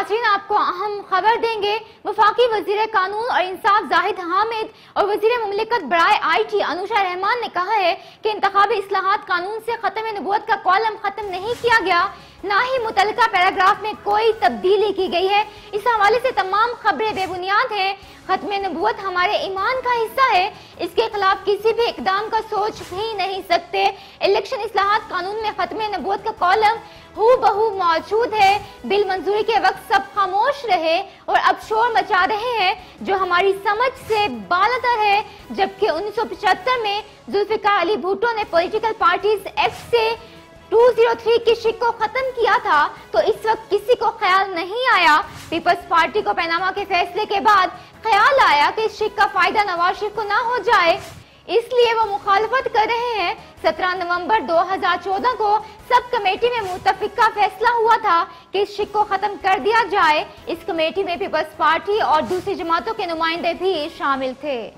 ناظرین، آپ کو اہم خبر دیں گے، وفاقی وزیر قانون اور انصاف زاہد حامد اور وزیر مملکت برائے آئی ٹی انوشا رحمان نے کہا ہے کہ انتخابی اصلاحات قانون سے ختم نبوت کا کالم ختم نہیں کیا گیا، نہ ہی متعلقہ پیراگراف میں کوئی تبدیلی کی گئی ہے۔ اس حوالے سے تمام خبریں بے بنیاد ہیں۔ ختم نبوت ہمارے ایمان کا حصہ ہے۔ اس کے خلاف کسی بھی اقدام کا سوچ ہی نہیں سکتے۔ الیکشن اصلاحات قانون میں ختم نبوت کا کالم ہو بہو موجود ہے بل منظوری کے وقت سب خاموش رہے اور اب شور مچا رہے ہیں، جو ہماری سمجھ سے بالتر ہے، جبکہ انیس سو پچہتر میں ذوالفقار علی بھوٹو نے پولیٹیکل پارٹیز ایکٹ سے 203 کی شک کو ختم کیا تھا، تو اس وقت کسی کو خیال نہیں آیا۔ پیپلز پارٹی کو پیناما کے فیصلے کے بعد خیال آیا کہ اس شک کا فائدہ نواز شریف کو نہ ہو جائے۔ اس لیے وہ مخالفت کر رہے ہیں۔ سترہ نومبر دو ہزار چودہ کو سب کمیٹی میں متفقہ فیصلہ ہوا تھا کہ اس شک کو ختم کر دیا جائے۔ اس کمیٹی میں پیپلز پارٹی اور دوسری جماعتوں کے نمائندے بھی شامل تھے۔